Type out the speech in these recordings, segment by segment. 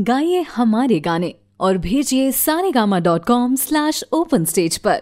गाइए हमारे गाने और भेजिए Saregama dot com slash open stage पर।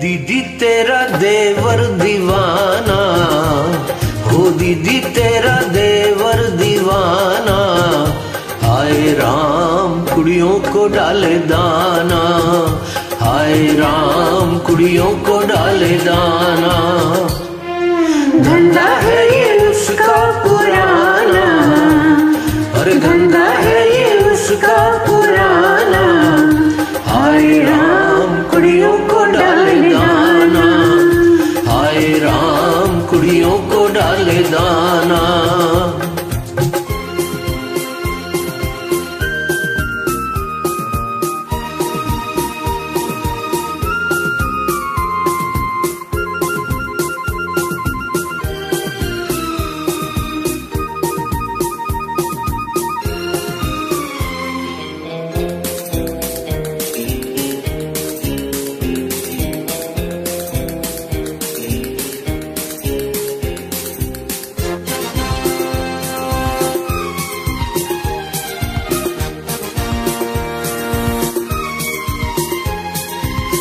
दीदी तेरा देवर दीवाना, हो दीदी तेरा देवर दीवाना, हाय राम, कुड़ियों को डाले दाना, हाय राम। कुड़ियों को डाले दाना। धंधा है ये उसका पुराना। अरे धंधा है ये उसका पुराना। हाय राम कुड़ियों को डाले दाना। हाय राम कुड़ियों को डाले दाना।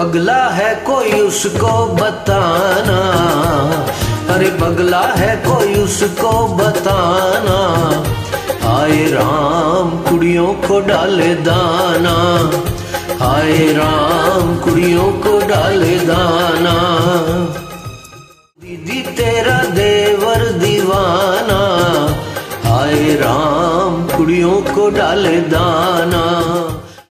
पगला है कोई उसको बताना। अरे पगला है कोई उसको बताना। हाय राम, कुड़ियों को डाले दाना। हाय राम, कुड़ियों को डाले दाना। दीदी तेरा देवर दीवाना। हाय राम, कुड़ियों को डाले दाना।